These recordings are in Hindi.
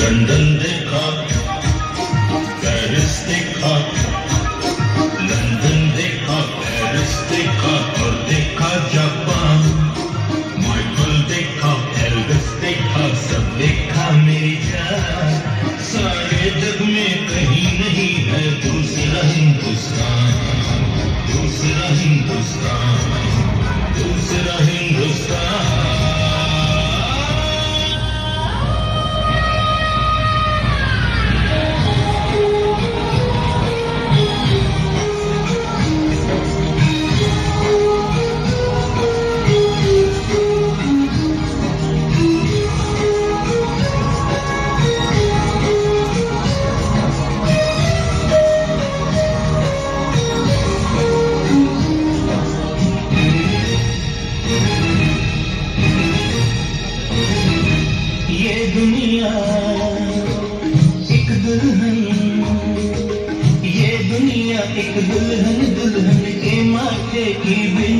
लंदन देखा, पेरिस देखा, लंदन देखा, पेरिस देखा, और देखा जापान। माइकल देखा, एल्विस देखा, सब देखा मेरी जान। सारे जग में कहीं नहीं है, दूसरा हिंदुस्तान दूसरा हिंदुस्तान। दुनिया एक दुल्हन दुल्हन के माथे की बिन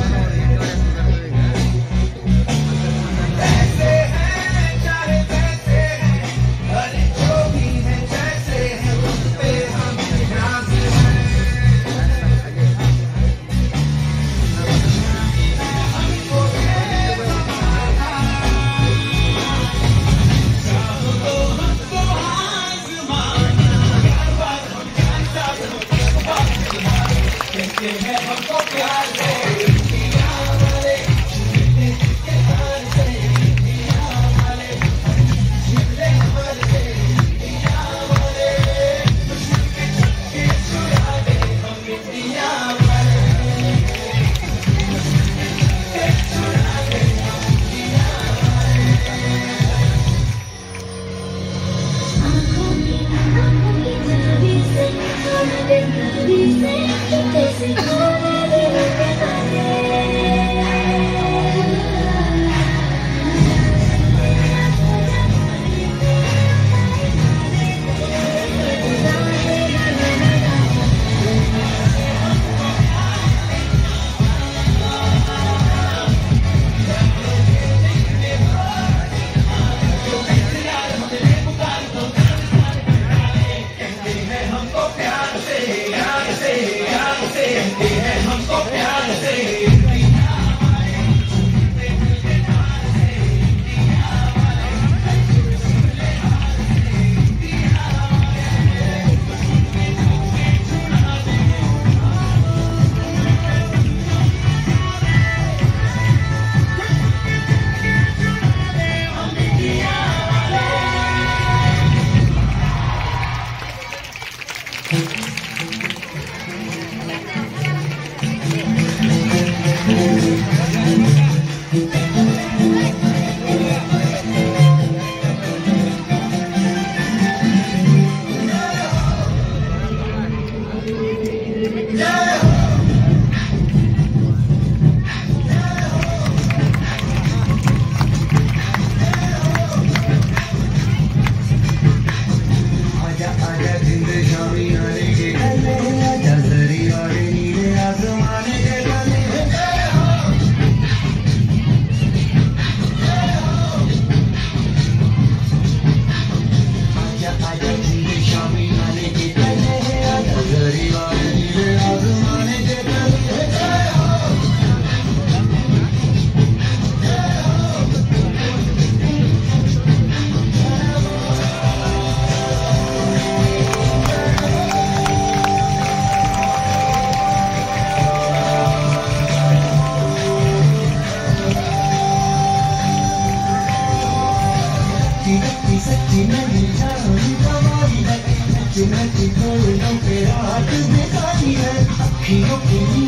Porque é, vamos copiar. नहीं जान कमाई है नच नच कोयलों पे रात बिताई है अखियों की